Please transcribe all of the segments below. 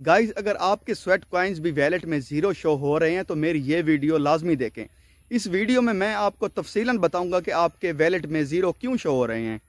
Guys अगर आपके sweat coins भी वैलेट में ज़ीरो शो हो रहे हैं तो मेरी ये वीडियो लाजमी देखें। इस वीडियो में मैं आपको तफसीलन बताऊँगा कि आपके वैलेट में ज़ीरो क्यों शो हो रहे हैं।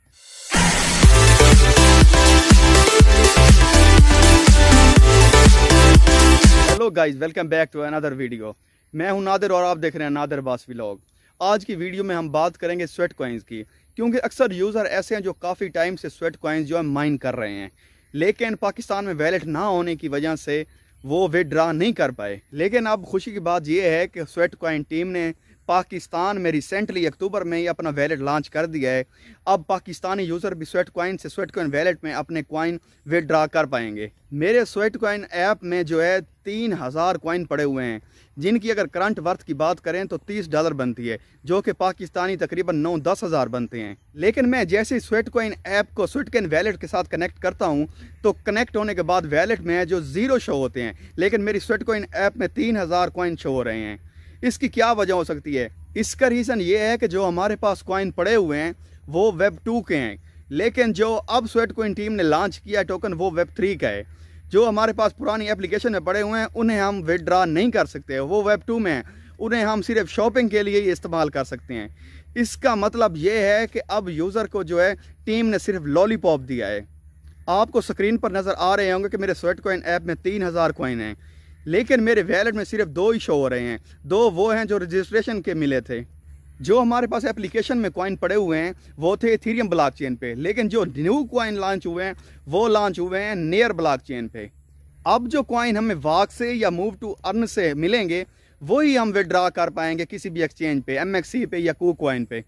Hello guys welcome back to another video मैं हूँ नादिर और आप देख रहे हैं नादिर बास व्लॉग आज की वीडियो में हम बात करेंगे स्वेट कॉइन्स की, क्योंकि अक्सर यूज़र ऐसे हैं जो काफ़ी टाइम से स्वेट कॉइन्स जो है माइन कर रहे हैं। लेकिन पाकिस्तान में वैलेट ना होने की वजह से वो विड्रा नहीं कर पाए। लेकिन अब खुशी की बात यह है कि स्वेट कॉइन टीम ने पाकिस्तान में रिसेंटली अक्टूबर में ही अपना वैलेट लॉन्च कर दिया है। अब पाकिस्तानी यूज़र भी स्वेट कॉइन से स्वेट कॉइन वैलेट में अपने कॉइन विदड्रा कर पाएँगे। मेरे स्वेट कॉइन ऐप में जो है तीन हज़ार कॉइन पड़े हुए हैं। जिनकी अगर करंट वर्थ की बात करें तो तीस डॉलर बनती है, जो कि पाकिस्तानी तकरीबन नौ दस हज़ार बनते हैं। लेकिन मैं जैसे ही स्वेट कॉइन ऐप को स्वेट कॉइन वैलेट के साथ कनेक्ट करता हूँ तो कनेक्ट होने के बाद वैलेट में जो ज़ीरो शो होते हैं, लेकिन मेरी स्वेट कॉइन ऐप में तीन हज़ार कॉइन शो हो रहे हैं। इसकी क्या वजह हो सकती है? इसका रीज़न ये है कि जो हमारे पास कॉइन पड़े हुए हैं, वो वेब टू के हैं। लेकिन जो अब स्वेट कोइन टीम ने लॉन्च किया टोकन वो वेब थ्री का है। जो हमारे पास पुरानी एप्लीकेशन में पड़े हुए हैं, उन्हें हम विदड्रा नहीं कर सकते वो वेब टू में हैं। उन्हें हम सिर्फ़ शॉपिंग के लिए ही इस्तेमाल कर सकते हैं। इसका मतलब ये है कि अब यूज़र को जो है टीम ने सिर्फ़ लॉलीपॉप दिया है। आपको स्क्रीन पर नज़र आ रहे होंगे कि मेरे स्वेट कोइन ऐप में तीन हज़ार कोइन हैं। लेकिन मेरे वैलेट में सिर्फ़ दो ही शो हो रहे हैं। दो वो हैं जो रजिस्ट्रेशन के मिले थे। जो हमारे पास एप्लीकेशन में कॉइन पड़े हुए हैं, वो थे इथीरियम ब्लॉक चेन पे। लेकिन जो न्यू कॉइन लॉन्च हुए हैं, वो लॉन्च हुए हैं नियर ब्लॉक चेन पे। अब जो कॉइन हमें वाक से या मूव टू अर्न से मिलेंगे, वही हम विड्रा कर पाएँगे किसी भी एक्सचेंज पे एम पे या कू कॉइन पे।